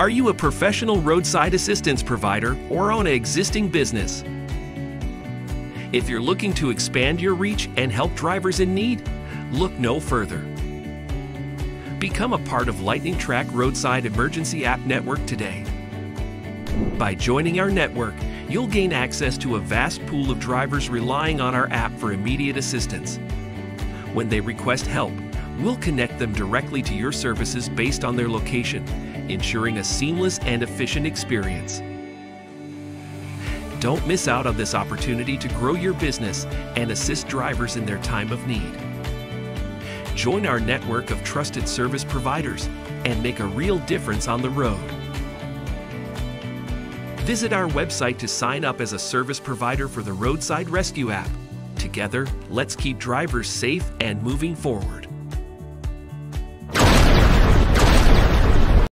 Are you a professional roadside assistance provider or own an existing business? If you're looking to expand your reach and help drivers in need, look no further. Become a part of Lightning Track Roadside Emergency App Network today. By joining our network, you'll gain access to a vast pool of drivers relying on our app for immediate assistance. When they request help, we'll connect them directly to your services based on their location, ensuring a seamless and efficient experience. Don't miss out on this opportunity to grow your business and assist drivers in their time of need. Join our network of trusted service providers and make a real difference on the road. Visit our website to sign up as a service provider for the Roadside Rescue app. Together, let's keep drivers safe and moving forward.